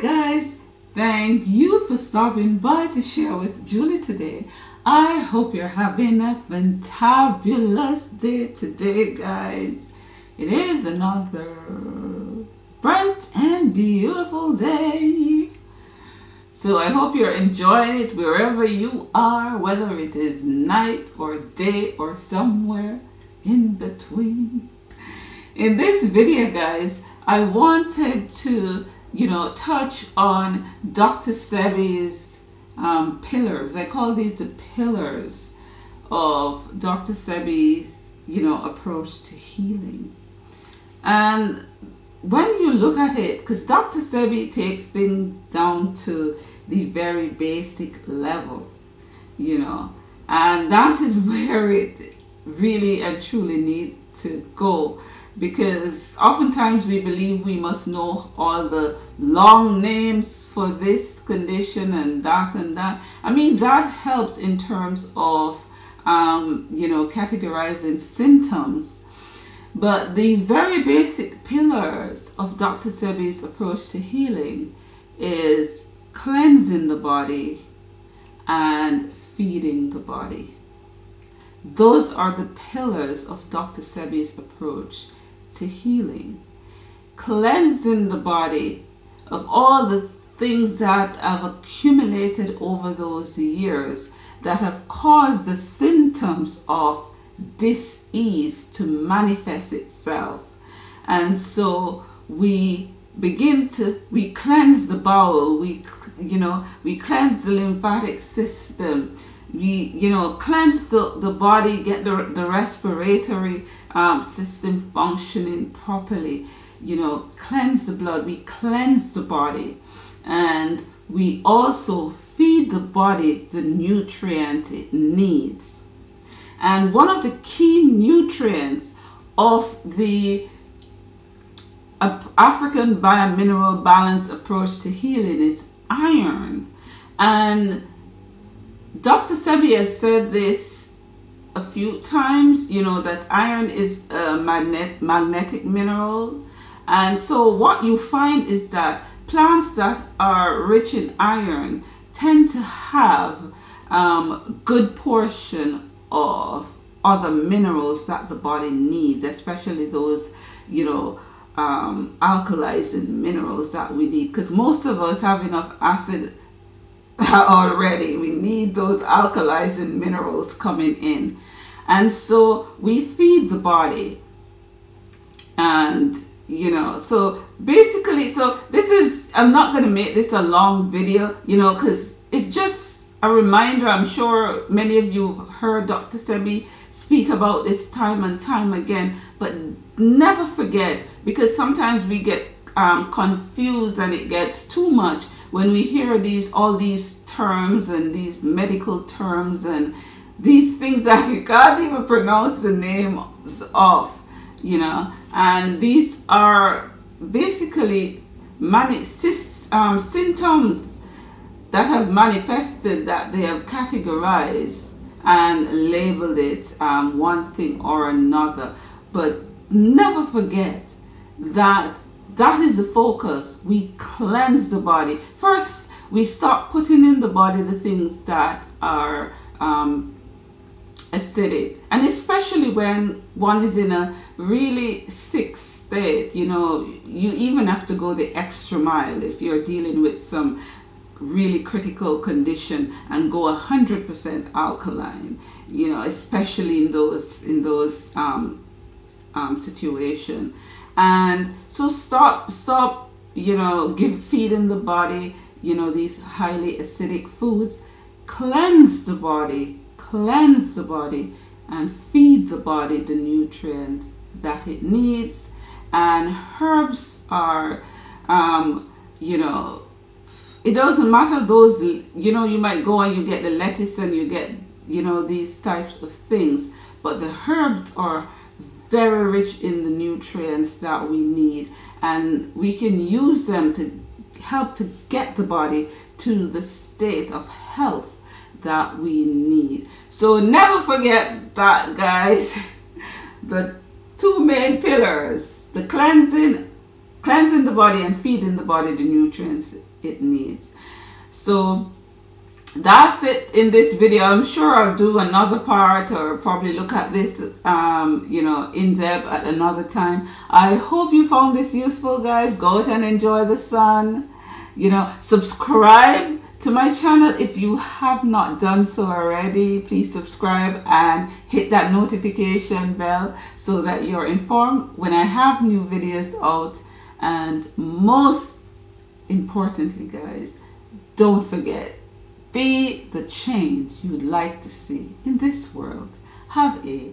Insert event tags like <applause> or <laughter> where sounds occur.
Guys, thank you for stopping by to share with Julie today. I hope you're having a fantabulous day today, guys. It is another bright and beautiful day. So I hope you're enjoying it wherever you are, whether it is night or day or somewhere in between. In this video, guys, I wanted to you know, touch on Dr. Sebi's um, pillars. I call these the pillars of Dr. Sebi's, you know, approach to healing. And when you look at it, because Dr. Sebi takes things down to the very basic level, you know, and that is <laughs> where it really and truly need to go because oftentimes we believe we must know all the long names for this condition and that and that. I mean, that helps in terms of, um, you know, categorizing symptoms. But the very basic pillars of Dr. Sebi's approach to healing is cleansing the body and feeding the body. Those are the pillars of Dr. Sebi's approach to healing, cleansing the body of all the things that have accumulated over those years that have caused the symptoms of dis-ease to manifest itself. And so we begin to, we cleanse the bowel, we, you know, we cleanse the lymphatic system, we you know cleanse the, the body get the, the respiratory um, system functioning properly. You know cleanse the blood we cleanse the body. And we also feed the body the nutrient it needs. And one of the key nutrients of the African biomineral balance approach to healing is iron. And Dr. Sebi has said this a few times, you know, that iron is a magnet, magnetic mineral. And so what you find is that plants that are rich in iron tend to have um, good portion of other minerals that the body needs, especially those, you know, um, alkalizing minerals that we need. Because most of us have enough acid <laughs> already. We need those alkalizing minerals coming in. And so we feed the body. And, you know, so basically, so this is, I'm not going to make this a long video, you know, because it's just a reminder. I'm sure many of you heard Dr. Sebi speak about this time and time again, but never forget because sometimes we get um, confused and it gets too much when we hear these all these terms and these medical terms and these things <laughs> that you can't even pronounce the names of, you know, and these are basically many um, symptoms that have manifested that they have categorized and labeled it um, one thing or another. But never forget that that is the focus. We cleanse the body. First, we start putting in the body the things that are um, acidic. And especially when one is in a really sick state, you know, you even have to go the extra mile if you're dealing with some really critical condition and go 100% alkaline, you know, especially in those, in those um, um, situation and so stop stop you know give feeding the body you know these highly acidic foods. Cleanse the body cleanse the body and feed the body the nutrients that it needs. And herbs are um, you know it doesn't matter those you know you might go and you get the lettuce and you get you know these types of things but the herbs are very rich in the nutrients that we need and we can use them to help to get the body to the state of health that we need. So never forget that guys, <laughs> the two main pillars, the cleansing, cleansing the body and feeding the body the nutrients it needs. So that's it in this video. I'm sure i'll do another part or probably look at this um, you know in depth at another time. I hope you found this useful guys. Go out and enjoy the sun. You know subscribe to my channel if you have not done so already. Please subscribe and hit that notification bell so that you're informed when i have new videos out. And most importantly guys don't forget be the change you'd like to see in this world. Have a